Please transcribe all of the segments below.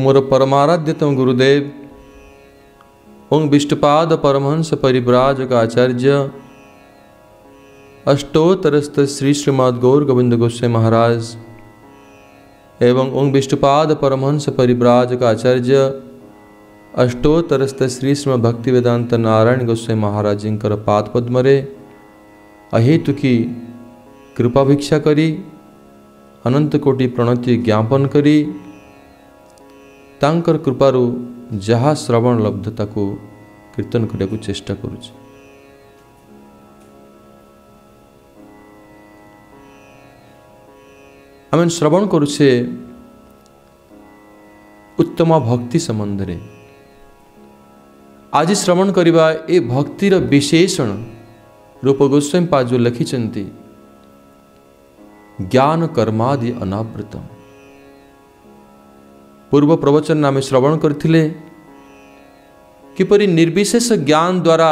मोर परमाराध्यतम गुरुदेव ओं विष्टपाद परमहंस परिव्राजक आचार्य अष्टोतरस्त श्री श्रीमद गौर गोविंद गोस्वाई महाराज एवं ओं विष्टपाद परमहंस परिव्राजक आचार्य अष्टोतरस्त श्री श्रीम भक्ति वेदांत नारायण गोस्वाई महाराज जिनकर पाद पद्मे अहेतुकी कृपा भिक्षा करी अनंत कोटि प्रणति ज्ञापन करी ତାଙ୍କର କୃପାରୁ ଯାହା ଶ୍ରବଣ ଲବ୍ଧ ତାକୁ କୀର୍ତ୍ତନ କରିବାକୁ ଚେଷ୍ଟା କରୁଛି ଆମେ ଶ୍ରବଣ କରୁଛେ ଉତ୍ତମ ଭକ୍ତି ସମ୍ବନ୍ଧରେ ଆଜି ଶ୍ରବଣ କରିବା ଏ ଭକ୍ତିର ବିଶେଷଣ ରୂପ ଗୋସ୍ୱାମୀ ପା ଲେଖିଛନ୍ତି ଜ୍ଞାନ କର୍ମାଦି ଅନାବୃତମ पूर्व प्रवचन आम श्रवण करपरी निर्विशेष ज्ञान द्वारा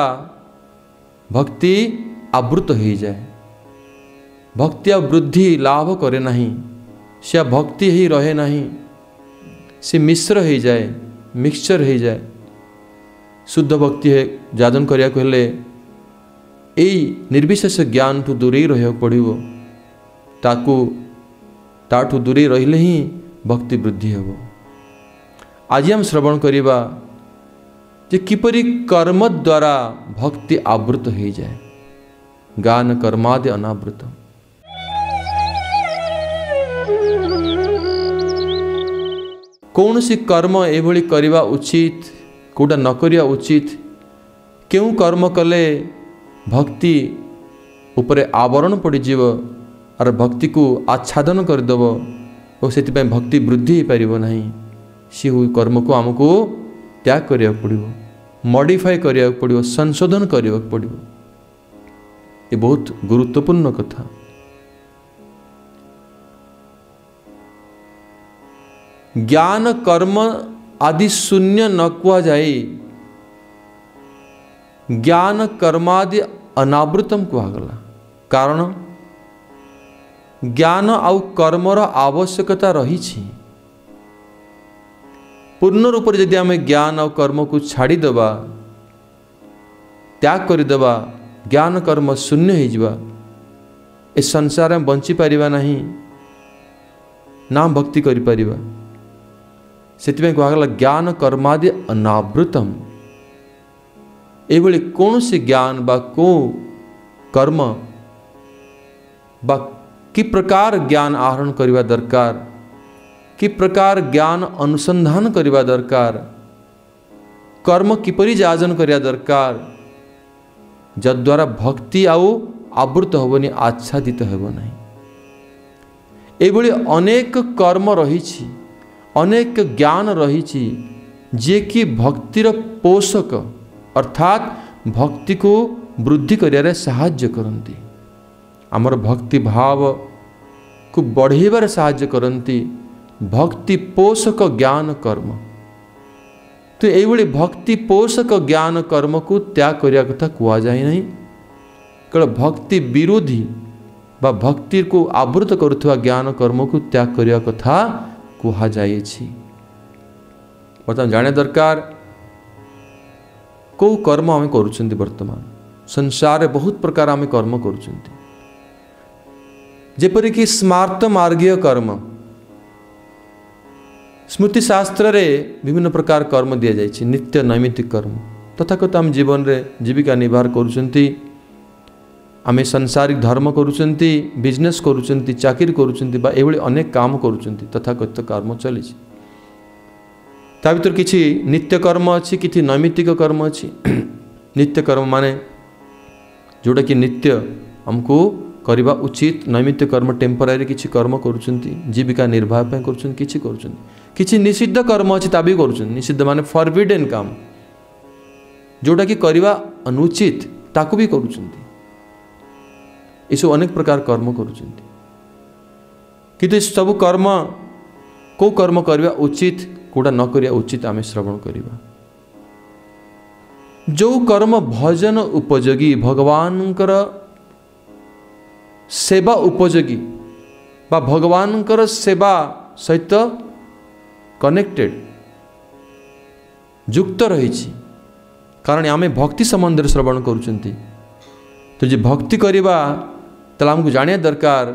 भक्ति आवृत हो जाए भक्ति वृद्धि लाभ करे ना से भक्ति ही रहे ना से मिश्र हो जाए मिक्सचर हो जाए शुद्ध भक्ति जादन करिया करने को निर्विशेष ज्ञान ठू दूरे रहा पड़ो ताकू ତାକୁ दूरे रही भक्ति वृद्धि होगा आज आम श्रवण करवा किपर कर्म द्वारा भक्ति आवृत हो जाए गान कर्मादि अनावृत कौन सी कर्म यह उचित कौटा नक उचित क्यों कर्म कले भक्ति उपरे आवरण पड़ज और भक्ति को आच्छादन करदेव और से भक्ति वृद्धि हो पारना नहीं ସେ କର୍ମକୁ ଆମକୁ ତ୍ୟାଗ କରିବାକୁ ପଡ଼ିବ ମଡ଼ିଫାଏ କରିବାକୁ ପଡ଼ିବ ସଂଶୋଧନ କରିବାକୁ ପଡ଼ିବ ଏ ବହୁତ ଗୁରୁତ୍ୱପୂର୍ଣ୍ଣ କଥା ଜ୍ଞାନ କର୍ମ आदि शून्य न कहा जाए ज्ञान कर्मादि अनावृतम कहगला कारण ज्ञान आउ कर्मर आवश्यकता रही पूर्ण रूप जदि आम ज्ञान और कर्म को छाड़ी दबा त्याग करी दबा ज्ञान कर्म शून्य हो संसार बची पारा ना नाम भक्ति करें कहला ज्ञान कर्मादि अनावृतम यह कौन सी ज्ञान बा को कर्म बा कि प्रकार ज्ञान आहरण करवा दरकार प्रकार ज्ञान अनुसंधान करवा दरकार कर्म किपरि आर्जन करवा दरकार ଯଦ୍ୱାରା ଭକ୍ତି ଆଉ ଆବୃତ ହେବନି ଆଚ୍ଛାଦିତ ହେବ ନାହିଁ ଏଭଳି ଅନେକ କର୍ମ ରହିଛି ଅନେକ ଜ୍ଞାନ ରହିଛି ଯିଏକି ଭକ୍ତିର ପୋଷକ ଅର୍ଥାତ୍ ଭକ୍ତିକୁ ବୃଦ୍ଧି କରିବାରେ ସାହାଯ୍ୟ କରନ୍ତି ଆମର ଭକ୍ତିଭାବକୁ ବଢ଼େଇବାରେ ସାହାଯ୍ୟ କରନ୍ତି भक्ति पोषक ज्ञान कर्म तो यही भक्ति पोषक ज्ञान कर्म को त्याग करने कथा कह जाए ना कल भक्ति विरोधी बा भक्ति को आवृत कर ज्ञान कर्म को त्याग करने कथा कह जाए बर्तमान जाने दरकार कौ कर्म आम कर संसार बहुत प्रकार आम कर्म करपरिक स्मार्त मार्गीय कर्म। स्मृति शास्त्र रे विभिन्न प्रकार कर्म दि जा नित्य नैमित्तिक कर्म तथा आम जीवन में जीविका निर्वाह करें संसारिक धर्म करजनेस कराकर करक कम करथाकथित कर्म चली कि नित्यकर्म अच्छी किसी नैमित्तिक कर्म अच्छी नित्यकर्म मान जोटा कि नित्य आमको करवा उचित नैमित्तिक कर्म टेम्पोरारी कि कर्म जीविका निर्वाह कर କିଛି ନିଷିଦ୍ଧ କର୍ମ ଅଛି ତା ବି କରୁଛନ୍ତି ନିଷିଦ୍ଧ ମାନେ ଫରବିଡେନ୍ କାମ ଯେଉଁଟାକି କରିବା ଅନୁଚିତ ତାକୁ ବି କରୁଛନ୍ତି ଏସବୁ ଅନେକ ପ୍ରକାର କର୍ମ କରୁଛନ୍ତି କିନ୍ତୁ ଏସବୁ କର୍ମ କେଉଁ କର୍ମ କରିବା ଉଚିତ କେଉଁଟା ନ କରିବା ଉଚିତ ଆମେ ଶ୍ରବଣ କରିବା ଯେଉଁ କର୍ମ ଭଜନ ଉପଯୋଗୀ ଭଗବାନଙ୍କର ସେବା ଉପଯୋଗୀ ବା ଭଗବାନଙ୍କର ସେବା ସହିତ कनेक्टेड युक्त रही कारण आम भक्ति सम्बन्ध श्रवण करे भक्ति करवा तो आमको जाना दरकार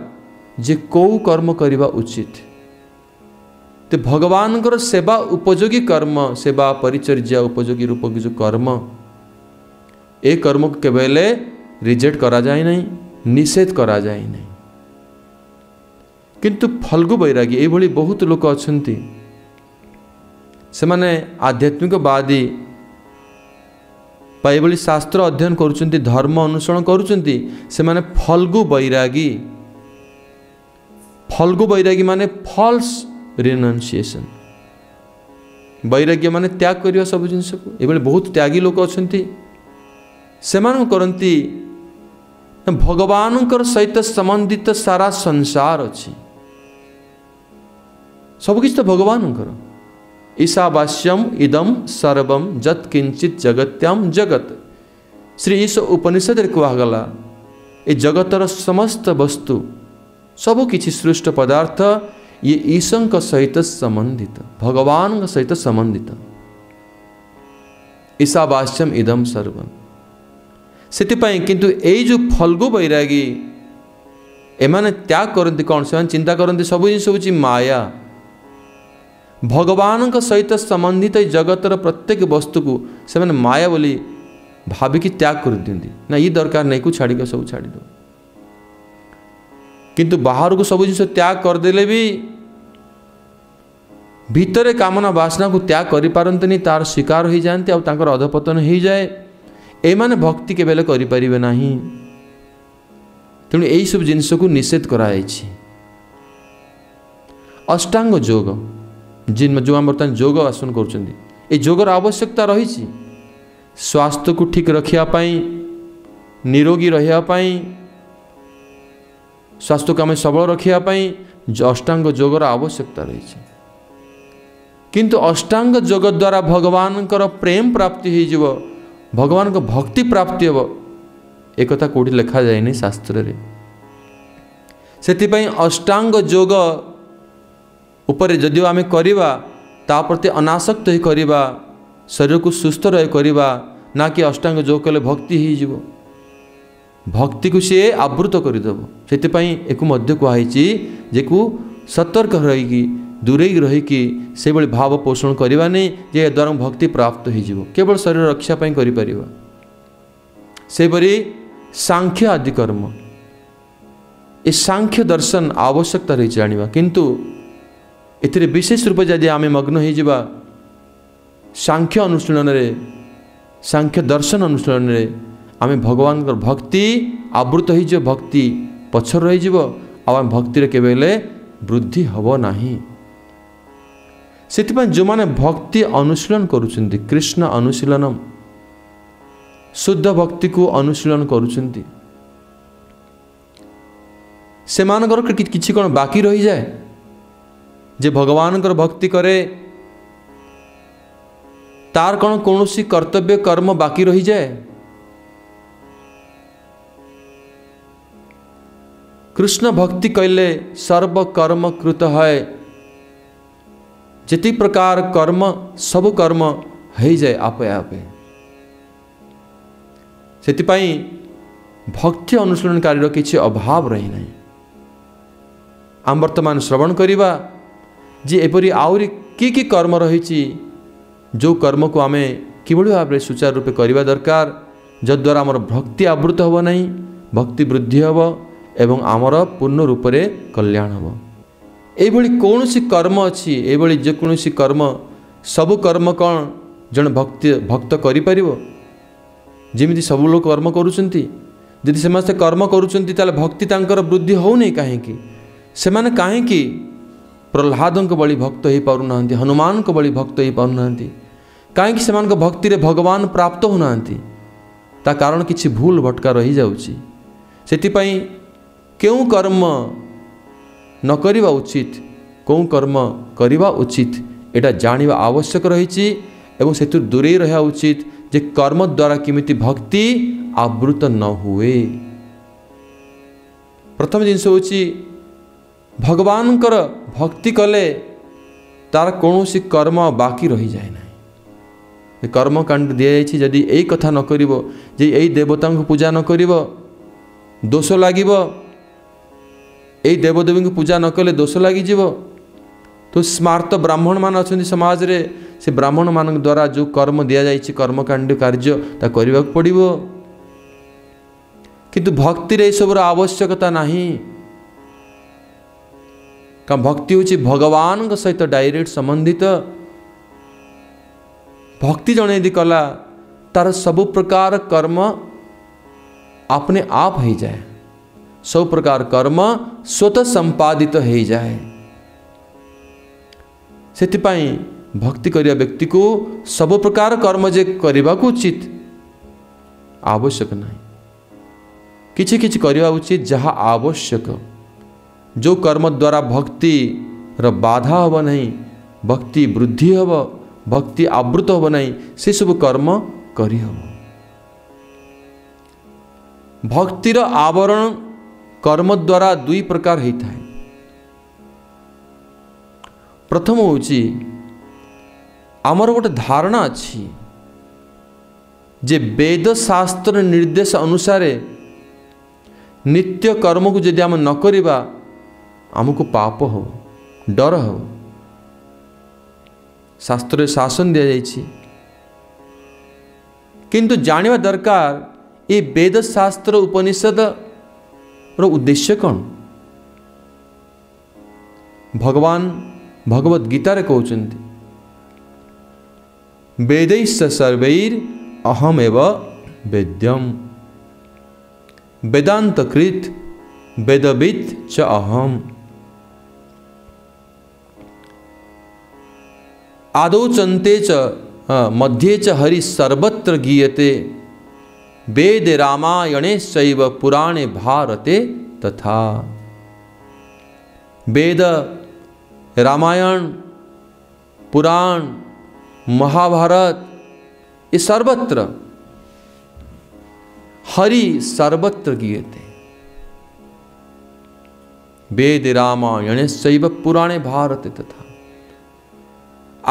जे कौ कर्म करवा उचित तो भगवान सेवा उपयोगी कर्म सेवा परिचर्या उपयोगी रूप जो कर्म ए कर्म को केवल रिजेक्ट करा जाए ना निषेध करा जाए ना किंतु फल्गु वैराग्य बहुत लोक अच्छा त्यो आध्यात्मिकवादी शास्त्र अध्ययन गरुन्छ धर्म अनुसरण फलगु वैरागी फलगु वैरागी माने फल्स रिनाउनसिएसन वैरागी माने त्याग करियो गरेको सबै जिस बहुत त्यागी लोक अहिले समा भगवान् सहित सम्बन्धित सारा संसार अझ सबकिछ त भगवानको ईशावास्यम इदम सर्वम जत किंचित जगत्याम जगत श्री ईश उपनिषद कहगला ये जगतर समस्त वस्तु सब कि सृष्ट पदार्थ ये ईशं सहित संबंधित भगवान सहित संबंधित ईशावास्यम इदम सर्वम से किंतु जो फल्गु बैरागी एम त्याग करती कौन से चिंता करती सब जिन माया ଭଗବାନଙ୍କ ସହିତ ସମ୍ବନ୍ଧିତ ଏଇ ଜଗତର ପ୍ରତ୍ୟେକ ବସ୍ତୁକୁ ସେମାନେ ମାୟା ବୋଲି ଭାବିକି ତ୍ୟାଗ କରିଦିଅନ୍ତି ନା ଇ ଦରକାର ନାହିଁକୁ ଛାଡ଼ିକି ସବୁ ଛାଡ଼ିଦେଉ କିନ୍ତୁ ବାହାରକୁ ସବୁ ଜିନିଷ ତ୍ୟାଗ କରିଦେଲେ ବି ଭିତରେ କାମନା ବାସନାକୁ ତ୍ୟାଗ କରିପାରନ୍ତିନି ତାର ଶିକାର ହୋଇଯାଆନ୍ତି ଆଉ ତାଙ୍କର ଅଧପତନ ହୋଇଯାଏ ଏମାନେ ଭକ୍ତି କେବେଲେ କରିପାରିବେ ନାହିଁ ତେଣୁ ଏହିସବୁ ଜିନିଷକୁ ନିଷେଧ କରାଯାଇଛି ଅଷ୍ଟାଙ୍ଗ ଯୋଗ जो आम बर्तमान जोग आसन କରୁଛନ୍ତି ଏ ଯୋଗର ଆବଶ୍ୟକତା ରହିଛି ସ୍ୱାସ୍ଥ୍ୟକୁ ଠିକ୍ ରଖିବା ପାଇଁ ନିରୋଗୀ ରହିବା ପାଇଁ ସ୍ୱାସ୍ଥ୍ୟକୁ ଆମେ ସବଳ ରଖିବା ପାଇଁ ଅଷ୍ଟାଙ୍ଗ ଯୋଗର ଆବଶ୍ୟକତା ରହିଛି କିନ୍ତୁ ଅଷ୍ଟାଙ୍ଗ ଯୋଗ ଦ୍ୱାରା ଭଗବାନଙ୍କର ପ୍ରେମ ପ୍ରାପ୍ତି ହୋଇଯିବ ଭଗବାନଙ୍କ ଭକ୍ତି ପ୍ରାପ୍ତି ହେବ ଏକଥା କେଉଁଠି ଲେଖାଯାଇନି ଶାସ୍ତ୍ରରେ ସେଥିପାଇଁ ଅଷ୍ଟାଙ୍ଗ ଯୋଗ उपरे जदि आम करवा प्रति अनासक्त ही करवा शरीर को सुस्थ करवा ना कि अष्टांग जो कले भक्ति ही भक्ति को सी आवृत करदेव से एक सतर्क रही दूरे रही से भाव पोषण करवा नहीं द्वारा भक्ति प्राप्त होवल शरीर रक्षापी सांख्य आदि कर्म ए सांख्य दर्शन आवश्यकता रही जानवा कितु ଏଥିରେ ବିଶେଷ ରୂପେ ଯଦି ଆମେ ମଗ୍ନ ହୋଇଯିବା ସାଂଖ୍ୟ ଅନୁଶୀଳନରେ ସାଂଖ୍ୟ ଦର୍ଶନ ଅନୁଶୀଳନରେ ଆମେ ଭଗବାନଙ୍କର ଭକ୍ତି ଆବୃତ ହୋଇଯିବ ଭକ୍ତି ପଛରେ ରହିଯିବ ଆଉ ଆମେ ଭକ୍ତିରେ କେବେ ହେଲେ ବୃଦ୍ଧି ହେବ ନାହିଁ ସେଥିପାଇଁ ଯେଉଁମାନେ ଭକ୍ତି ଅନୁଶୀଳନ କରୁଛନ୍ତି କୃଷ୍ଣ ଅନୁଶୀଳନ ଶୁଦ୍ଧ ଭକ୍ତିକୁ ଅନୁଶୀଳନ କରୁଛନ୍ତି ସେମାନଙ୍କର କିଛି କ'ଣ ବାକି ରହିଯାଏ যে ভগবানঙ্কর ভক্তি করে তার কোন কৌশি কর্তব্য কর্ম বাকি রহিযায়ে কৃষ্ণ ভক্তি কইলে সর্বকর্ম কৃত হয় যেতি প্রকার কর্ম সব কর্ম হয়ে যায় আপে আপে ସେଥିପାଇଁ ଭକ୍ତି ଅନୁଶୀଳନକାରୀର କିଛି ଅଭାବ ରହିନାହିଁ ଆମେ ବର୍ତ୍ତମାନ ଶ୍ରବଣ କରିବା जे एपरि आउरी के के कर्म रहे सुचार रूपे करिवा दरकार जद्वारा अब भक्ति आवृत होव नै भक्ति होव एवं एम पूर्ण रूपरे कल्याण होव योभरि कणुसी कर्म अझै जे जोसि कर्म सब कर्म कन् जण भक्ति भक्त गरिपार सब सबुल कर्म करूचंति जदि सेमास्ते कर्म करूचंति त भक्ति तांकर वृद्धि होउ नै काहीँकैक ପ୍ରହ୍ଲାଦଙ୍କ ଭଳି ଭକ୍ତ ହୋଇପାରୁନାହାନ୍ତି ହନୁମାନଙ୍କ ଭଳି ଭକ୍ତ ହୋଇପାରୁନାହାନ୍ତି କାହିଁକି ସେମାନଙ୍କ ଭକ୍ତିରେ ଭଗବାନ ପ୍ରାପ୍ତ ହେଉନାହାନ୍ତି ତା କାରଣ କିଛି ଭୁଲ ଭଟକା ରହିଯାଉଛି ସେଥିପାଇଁ କେଉଁ କର୍ମ ନ କରିବା ଉଚିତ କେଉଁ କର୍ମ କରିବା ଉଚିତ ଏଇଟା ଜାଣିବା ଆବଶ୍ୟକ ରହିଛି ଏବଂ ସେଥିରୁ ଦୂରେଇ ରହିବା ଉଚିତ ଯେ କର୍ମ ଦ୍ୱାରା କେମିତି ଭକ୍ତି ଆବୃତ ନ ହୁଏ ପ୍ରଥମ ଜିନିଷ ହେଉଛି ଭଗବାନଙ୍କର ଭକ୍ତି କଲେ ତାର କୌଣସି କର୍ମ ବାକି ରହିଯାଏ ନାହିଁ କର୍ମକାଣ୍ଡ ଦିଆଯାଇଛି ଯଦି ଏଇ କଥା ନ କରିବ ଯେ ଏଇ ଦେବତାଙ୍କୁ ପୂଜା ନ କରିବ ଦୋଷ ଲାଗିବ ଏଇ ଦେବଦେବୀଙ୍କୁ ପୂଜା ନ କଲେ ଦୋଷ ଲାଗିଯିବ ତ ସ୍ମାର୍ତ ବ୍ରାହ୍ମଣମାନେ ଅଛନ୍ତି ସମାଜରେ ସେ ବ୍ରାହ୍ମଣମାନଙ୍କ ଦ୍ୱାରା ଯେଉଁ କର୍ମ ଦିଆଯାଇଛି କର୍ମକାଣ୍ଡ କାର୍ଯ୍ୟ ତା କରିବାକୁ ପଡ଼ିବ କିନ୍ତୁ ଭକ୍ତିରେ ଏସବୁର ଆବଶ୍ୟକତା ନାହିଁ का भक्ति ହେଉଛି ଭଗବାନଙ୍କ डायरेक्ट ଡାଇରେକ୍ଟ ସମ୍ବନ୍ଧିତ भक्ति जन यदि कला तार सब प्रकार कर्म अपने आप हो जाए सब प्रकार कर्म स्वतः संपादित हो जाए से भक्ति करिया व्यक्ति को सब प्रकार कर्म जे करवा उचित आवश्यक ना कि आवश्यक जो कर्मद्वारा भक्ति र बाधा हे नै भक्ति वृद्धि हे भक्ति आवृत हे नै सब कर्म भक्ति र आवरण कर्मद्वारा दुई प्रकार हुने प्रथम हौ गोट आमर अछि धारणा वेद वेदशास्त्र निर्देश अनुसार नित्य हम आम करबा आम को पाप हो डर हो शास्त्र शासन दि जा किंतु जानवा दरकार ये वेदशास्त्र उपनिषद उद्देश्य कौन भगवान भगवत गीतार कहते वेद सर्वैर अहमेव वेद्यम वेदांतकृत वेदवित च अहम् आदौ चंते च मध्ये च हरि सर्वत्र गीयते वेद रामायणे शैव पुराणे भारते तथा वेद रामायण पुराण महाभारत ये सर्वत्र हरि सर्वत्र गीयते वेद रामायणे शैव पुराणे भारते तथा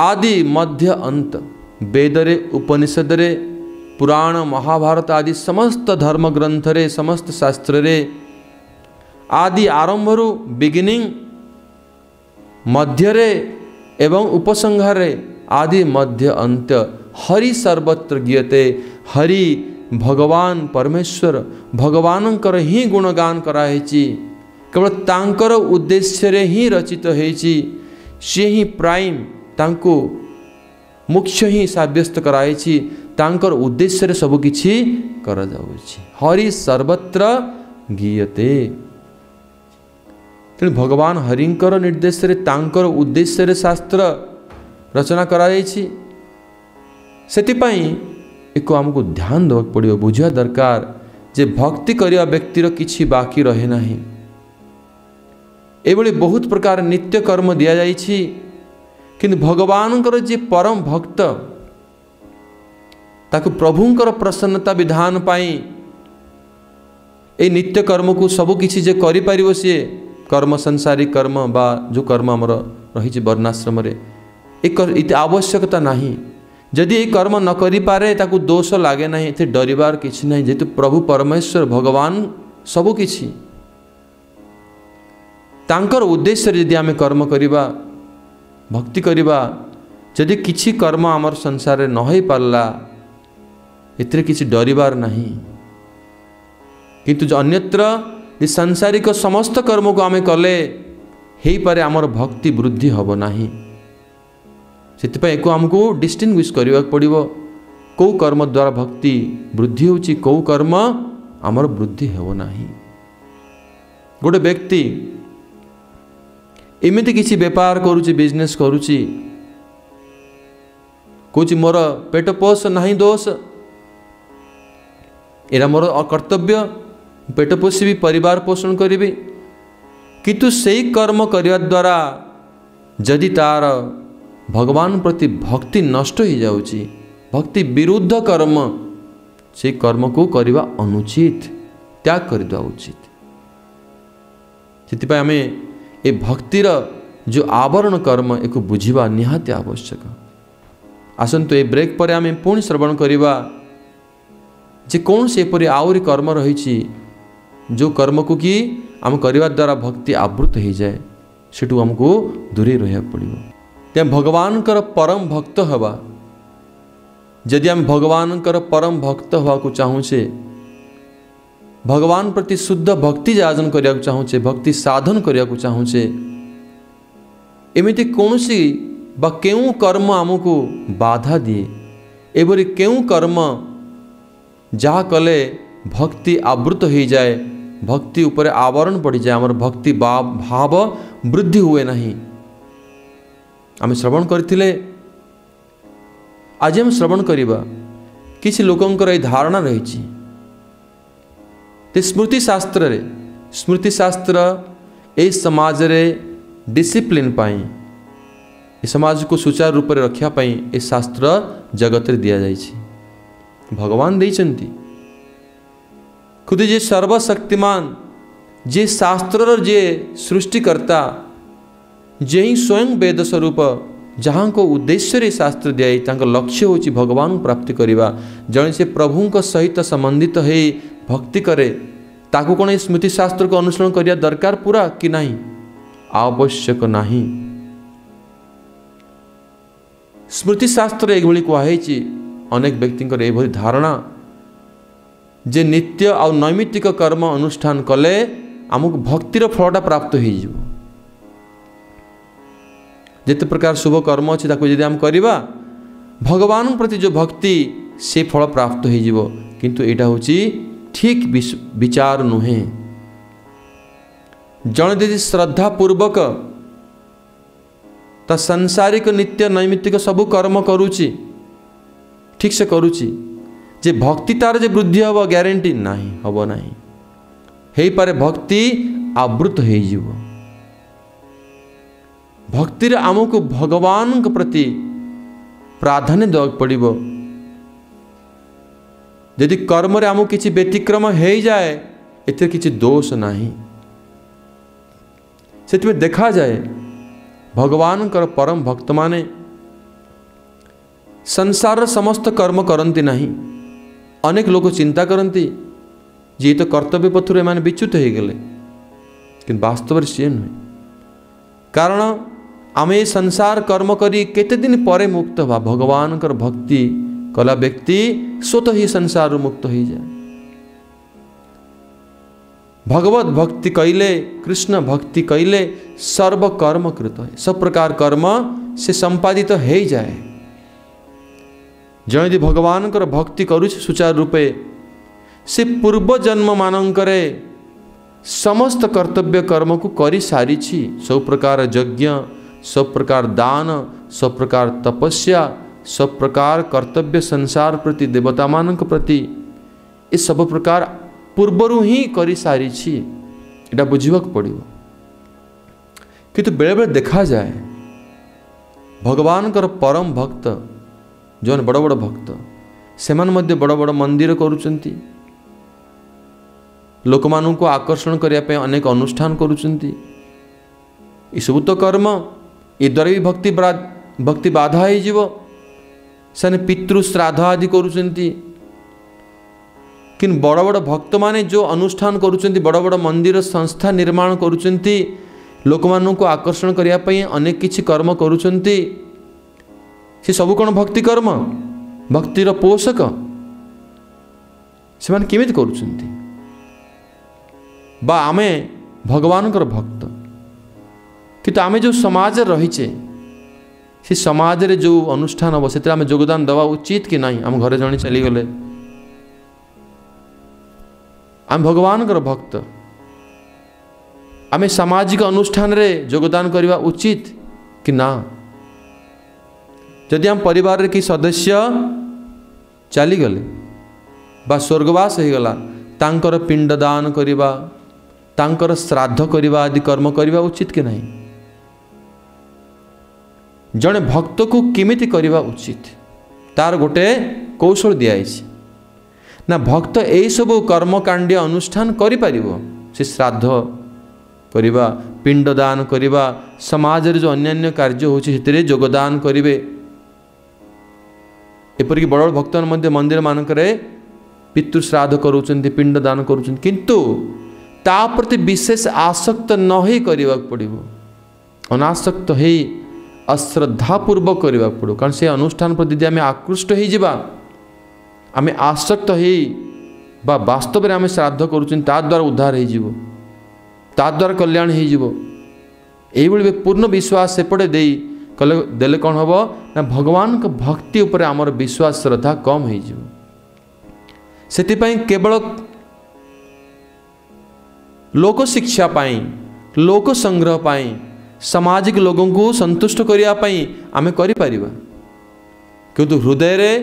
आदि मध्य अंत वेदरे उपनिषदरे पुराण महाभारत आदि समस्त धर्म ग्रंथ रे समस्त शास्त्र रे आदि आरंभरू बिगिनिंग मध्यरे एवं उपसंहारे आदि मध्य अंत हरि सर्वत्र गीयते हरि भगवान परमेश्वर भगवानଙ୍କର गुणगान कराई केवल କେବଳ उद्देश्य ଉଦ୍ଦେଶ୍ୟରେ ହିଁ ରଚିତ ହେଇଛି ସିଏ ହିଁ ପ୍ରାଇମ୍ ତାଙ୍କୁ ମୁଖ୍ୟ ହିଁ ସାବ୍ୟସ୍ତ କରାଯାଇଛି ତାଙ୍କର ଉଦ୍ଦେଶ୍ୟରେ ସବୁକିଛି କରାଯାଉଛି ହରି ସର୍ବତ୍ର ଗୀୟତେ ତେଣୁ ଭଗବାନ ହରିଙ୍କର ନିର୍ଦ୍ଦେଶରେ ତାଙ୍କର ଉଦ୍ଦେଶ୍ୟରେ ଶାସ୍ତ୍ର ରଚନା କରାଯାଇଛି ସେଥିପାଇଁ ଏକ ଆମକୁ ଧ୍ୟାନ ଦେବାକୁ ପଡ଼ିବ ବୁଝିବା ଦରକାର ଯେ ଭକ୍ତି କରିବା ବ୍ୟକ୍ତିର କିଛି ବାକି ରହେ ନାହିଁ ଏଭଳି ବହୁତ ପ୍ରକାର ନିତ୍ୟକର୍ମ ଦିଆଯାଇଛି କିନ୍ତୁ ଭଗବାନଙ୍କର ଯିଏ ପରମ ଭକ୍ତ ତାକୁ ପ୍ରଭୁଙ୍କର ପ୍ରସନ୍ନତା ବିଧାନ ପାଇଁ ଏଇ ନିତ୍ୟକର୍ମକୁ ସବୁକିଛି ଯେ କରିପାରିବ ସିଏ କର୍ମ ସଂସାରୀ କର୍ମ ବା ଯେଉଁ କର୍ମ ଆମର ରହିଛି ବର୍ଣ୍ଣାଶ୍ରମରେ ଏ ଆବଶ୍ୟକତା ନାହିଁ ଯଦି ଏଇ କର୍ମ ନ କରିପାରେ ତାକୁ ଦୋଷ ଲାଗେ ନାହିଁ ଏଥିରେ ଡରିବାର କିଛି ନାହିଁ ଯେହେତୁ ପ୍ରଭୁ ପରମେଶ୍ୱର ଭଗବାନ ସବୁକିଛି ତାଙ୍କର ଉଦ୍ଦେଶ୍ୟରେ ଯଦି ଆମେ କର୍ମ କରିବା भक्ति करवा जदि किसी कर्म आम संसार नई पार्ला पारा ए किसी डरबार ना कि अन्त्र सांसारिक समस्त कर्म को आम कले पारे आमर भक्ति वृद्धि हम ना से आमको डिस्टिंग पड़ो कौ कर्म द्वारा भक्ति वृद्धि होम कर्म आमर वृद्धि हेना गोटे व्यक्ति ଏମିତି କିଛି ବେପାର କରୁଛି ବିଜନେସ୍ କରୁଛି କହୁଛି ମୋର ପେଟ ପୋଷ ନାହିଁ ଦୋଷ ଏଇଟା ମୋର କର୍ତ୍ତବ୍ୟ ପେଟ ପୋଷିବି ପରିବାର ପୋଷଣ କରିବି କିନ୍ତୁ ସେଇ କର୍ମ କରିବା ଦ୍ୱାରା ଯଦି ତାର ଭଗବାନ ପ୍ରତି ଭକ୍ତି ନଷ୍ଟ ହୋଇଯାଉଛି ଭକ୍ତି ବିରୁଦ୍ଧ କର୍ମ ସେ କର୍ମକୁ କରିବା ଅନୁଚିତ ତ୍ୟାଗ କରିଦେବା ଉଚିତ ସେଥିପାଇଁ ଆମେ ये भक्तिर जो आवरण कर्म एक बुझा निहाती आवश्यक आसतु ये ब्रेक पर आम पुणी श्रवण करवा कौन से आहरी कर्म रही जो कर्म को कि आम करने द्वारा भक्ति आवृत हो जाए से आमको दूरे रहा पड़ो ते भगवान परम भक्त हवा जदि आम भगवान परम भक्त को चाहूसे ભગવાન પ્રતિ શુદ્ધ ભક્તિ જ આર્જન କରିବାକୁ ଚାହୁଁଛେ ଭକ୍ତି ସାଧନ କରିବାକୁ ଚାହୁଁଛେ ଏମିତି କୌଣସି ବା କେଉଁ କର୍ମ ଆମକୁ ବାଧା ଦିଏ ଏପରି କେଉଁ କର୍ମ ଯାହା କଲେ ଭକ୍ତି ଆବୃତ ହୋଇଯାଏ ଭକ୍ତି ଉପରେ ଆବରଣ ପଡ଼ିଯାଏ ଆମର ଭକ୍ତି ଭାବ ବୃଦ୍ଧି ହୁଏ ନାହିଁ ଆମେ ଶ୍ରବଣ କରିଥିଲେ ଆଜି ଆମେ ଶ୍ରବଣ କରିବା କିଛି ଲୋକଙ୍କର ଏଇ ଧାରଣା ରହିଛି स्मृति शास्त्र स्मृति शास्त्र ए समाज रे डिसिप्लिन पाई समाज को सुचारू रूप से रखापी ए शास्त्र जगत रे दिया जाय भगवान दे खुद जे सर्वशक्तिमान जे शास्त्र जे सृष्टिकर्ता जे स्वयं वेद स्वरूप जहाँ को उद्देश्य रे शास्त्र दिया लक्ष्य होची भगवान प्राप्ति करने जड़े से प्रभु सहित संबंधित है ଭକ୍ତି କରେ ତାକୁ କ'ଣ ଏ ସ୍ମୃତିଶାସ୍ତ୍ରକୁ ଅନୁସରଣ କରିବା ଦରକାର ପୁରା କି ନାହିଁ ଆବଶ୍ୟକ ନାହିଁ ସ୍ମୃତିଶାସ୍ତ୍ରରେ ଏଇଭଳି କୁହାହେଇଛି ଅନେକ ବ୍ୟକ୍ତିଙ୍କର ଏଭଳି ଧାରଣା ଯେ ନିତ୍ୟ ଆଉ ନୈମିତ୍ତିକ କର୍ମ ଅନୁଷ୍ଠାନ କଲେ ଆମକୁ ଭକ୍ତିର ଫଳଟା ପ୍ରାପ୍ତ ହୋଇଯିବ ଯେତେ ପ୍ରକାର ଶୁଭ କର୍ମ ଅଛି ତାକୁ ଯଦି ଆମେ କରିବା ଭଗବାନଙ୍କ ପ୍ରତି ଯେଉଁ ଭକ୍ତି ସେ ଫଳ ପ୍ରାପ୍ତ ହୋଇଯିବ କିନ୍ତୁ ଏଇଟା ହେଉଛି ठीक विचार नुहे जन यदि श्रद्धा पूर्वक ता संसारिक नित्य नैमित्तिक सब कर्म करुची ठीक से करुची जे भक्ति तार जे वृद्धि हम ग्यारंटी ना हम ना हो पारे भक्ति आवृत हो भक्ति आमको भगवान प्रति प्राधान्य देवा पड़ जदि कर्म कि व्यतिक्रम हो जाए कि दोष ना से देखा जाए भगवान परम भक्त मान संसार समस्त कर्म करती ना अनेक लोग चिंता करती जी तो कर्तव्य पथर एम विच्युत हो गले कि वास्तव में सी नुहे कारण आम संसार कर्म करते दिन पर मुक्त हुआ भगवान भक्ति कला व्यक्ति स्वतः ही संसार मुक्त हो जाए भगवत भक्ति कैले कृष्ण भक्ति कैले सर्व कर्म कृत है सब प्रकार कर्म से संपादित तो हो जाए जयदि भगवान कर भक्ति करू सुचारू रूपे से पूर्व जन्म मानकरे समस्त कर्तव्य कर्म को करी सारी सब प्रकार यज्ञ सब प्रकार दान सब प्रकार तपस्या सब प्रकार कर्तव्य संसार प्रति देवता मान प्रति ये सब प्रकार पूर्वर ही कर सारी इटा बुझाक पड़ो कि तो बेले बेले देखा जाए भगवान कर परम भक्त जो बड़ बड़ भक्त से मैंने बड़ बड़ मंदिर लोक मान आकर्षण करने अनेक अनुष्ठान करसबू तो कर्म ये भी भक्ति भक्ति बाधा हो ସେମାନେ ପିତୃ ଶ୍ରାଦ୍ଧ ଆଦି କରୁଛନ୍ତି କିନ୍ତୁ ବଡ଼ ବଡ଼ ଭକ୍ତମାନେ ଯେଉଁ ଅନୁଷ୍ଠାନ କରୁଛନ୍ତି ବଡ଼ ବଡ଼ ମନ୍ଦିର ସଂସ୍ଥା ନିର୍ମାଣ କରୁଛନ୍ତି ଲୋକମାନଙ୍କୁ ଆକର୍ଷଣ କରିବା ପାଇଁ ଅନେକ କିଛି କର୍ମ କରୁଛନ୍ତି ସେ ସବୁ କ'ଣ ଭକ୍ତି କର୍ମ ଭକ୍ତିର ପୋଷକ ସେମାନେ କେମିତି କରୁଛନ୍ତି ବା ଆମେ ଭଗବାନଙ୍କର ଭକ୍ତ କିନ୍ତୁ ଆମେ ଯେଉଁ ସମାଜରେ ରହିଛେ ସେ ସମାଜରେ ଯେଉଁ ଅନୁଷ୍ଠାନ ହେବ ସେଥିରେ ଆମେ ଯୋଗଦାନ ଦେବା ଉଚିତ କି ନାହିଁ ଆମ ଘରେ ଜଣେ ଚାଲିଗଲେ ଆମେ ଭଗବାନଙ୍କର ଭକ୍ତ ଆମେ ସାମାଜିକ ଅନୁଷ୍ଠାନରେ ଯୋଗଦାନ କରିବା ଉଚିତ କି ନା ଯଦି ଆମ ପରିବାରରେ କେହି ସଦସ୍ୟ ଚାଲିଗଲେ ବା ସ୍ୱର୍ଗବାସ ହୋଇଗଲା ତାଙ୍କର ପିଣ୍ଡଦାନ କରିବା ତାଙ୍କର ଶ୍ରାଦ୍ଧ କରିବା ଆଦି କର୍ମ କରିବା ଉଚିତ କି ନାହିଁ ଜଣେ ଭକ୍ତକୁ କେମିତି କରିବା ଉଚିତ ତା'ର ଗୋଟେ କୌଶଳ ଦିଆଯାଇଛି ନା ଭକ୍ତ ଏହିସବୁ କର୍ମକାଣ୍ଡିଆ ଅନୁଷ୍ଠାନ କରିପାରିବ ସେ ଶ୍ରାଦ୍ଧ କରିବା ପିଣ୍ଡଦାନ କରିବା ସମାଜରେ ଯେଉଁ ଅନ୍ୟାନ୍ୟ କାର୍ଯ୍ୟ ହେଉଛି ସେଥିରେ ଯୋଗଦାନ କରିବେ ଏପରିକି ବଡ଼ ବଡ଼ ଭକ୍ତମାନେ ମଧ୍ୟ ମନ୍ଦିରମାନଙ୍କରେ ପିତୃଶ୍ରାଦ୍ଧ କରୁଛନ୍ତି ପିଣ୍ଡଦାନ କରୁଛନ୍ତି କିନ୍ତୁ ତା ପ୍ରତି ବିଶେଷ ଆସକ୍ତ ନ ହୋଇ କରିବାକୁ ପଡ଼ିବ ଅନାସକ୍ତ ହୋଇ अश्रद्धापूर्वक करने पड़ो कारण से अनुष्ठान प्रति जब आम आकृष्ट आम आसक्त हो वास्तव में आम श्राद्ध करा द्वारा उद्धार हो द्वारा कल्याण हो पूर्ण विश्वास सेपटे दे कले कौन हम ना भगवान का भक्ति उपर विश्वास श्रद्धा कम हो केवल लोक शिक्षा लोक संग्रह सामाजिक लोगों को संतुष्ट करने आम कर किंतु हृदय रे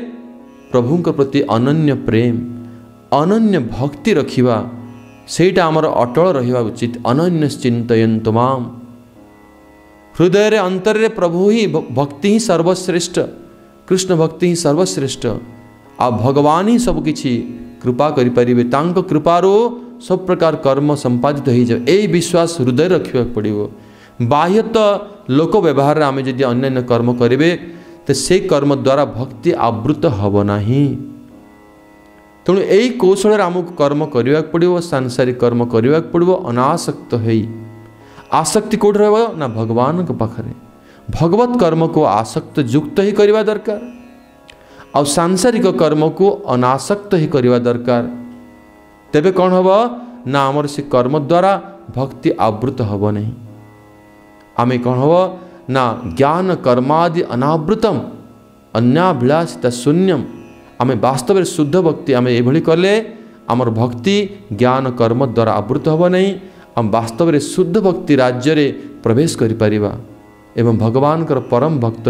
प्रभु प्रति अनन्य प्रेम अनन्य भक्ति रखा ସେଇଟା ଆମର ଅଟଳ ରହିବା ଉଚିତ ଅନନ୍ୟ ଚିନ୍ତୟନ୍ ତୁମାମ୍ ହୃଦୟରେ ଅନ୍ତରରେ ପ୍ରଭୁ ହିଁ ଭକ୍ତି ହିଁ ସର୍ବଶ୍ରେଷ୍ଠ କୃଷ୍ଣ ଭକ୍ତି ହିଁ ସର୍ବଶ୍ରେଷ୍ଠ ଆଉ ଭଗବାନ ହିଁ ସବୁକିଛି କୃପା କରିପାରିବେ ତାଙ୍କ କୃପାରୁ ସବୁ ପ୍ରକାର କର୍ମ ସମ୍ପାଦିତ ହୋଇଯାଏ ଏଇ ବିଶ୍ୱାସ ହୃଦୟରେ ରଖିବାକୁ ପଡ଼ିବ बाह्यत लोक व्यवहार में आम जी अन्न कर्म करे तो से कर्म द्वारा भक्ति आवृत हेना तेणु यही कौशल आमको कर्म करने को पड़ो सांसारिक कर्म करने को पड़ो अनासक्त हो आसक्ति कौट ना भगवान पाखे भगवत कर्म को आसक्त युक्त ही करवा दरकार आ सांसारिक कर्म को अनासक्त ही करवा दरकार तेरे कौन हम ना आमर से कर्म द्वारा भक्ति आवृत हेना आमे ज्ञान नर्मा आदि अनावृतम् अन्याभिलासित शून्यम् आमे वास्तव शुद्ध भक्ति आमे कले आम भक्ति ज्ञान कर्म द्वारा आवृत हे नै आम वास्तवले शुद्ध भक्ति राज्य राज्यले प्रवेश गरिपर एवं भगवान कर परम भक्त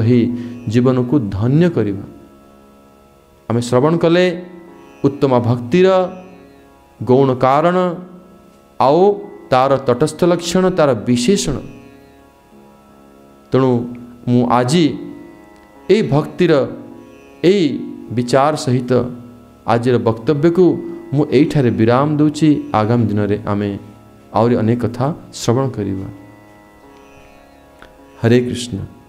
जीवन को धन्य धन्यर आमे श्रवण कले उतम भक्तिर कारण आउ तार तटस्थ लक्षण तार विशेषण ତେଣୁ ମୁଁ ଆଜି ଏଇ ଭକ୍ତିର ଏଇ ବିଚାର ସହିତ ଆଜିର ବକ୍ତବ୍ୟକୁ ମୁଁ ଏଇଠାରେ ବିରାମ ଦେଉଛି ଆଗାମୀ ଦିନରେ ଆମେ ଆହୁରି ଅନେକ କଥା ଶ୍ରବଣ କରିବା ହରେ କୃଷ୍ଣ